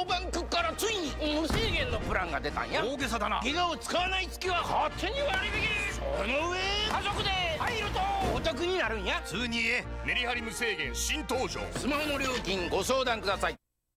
トバンクからついに無制限のプランが出たんや。大げさだな。ギガを使わない月は勝手に割引その上。家族で入るとお得になるんや。普通に言え。メリハリ無制限新登場。スマホの料金ご相談ください。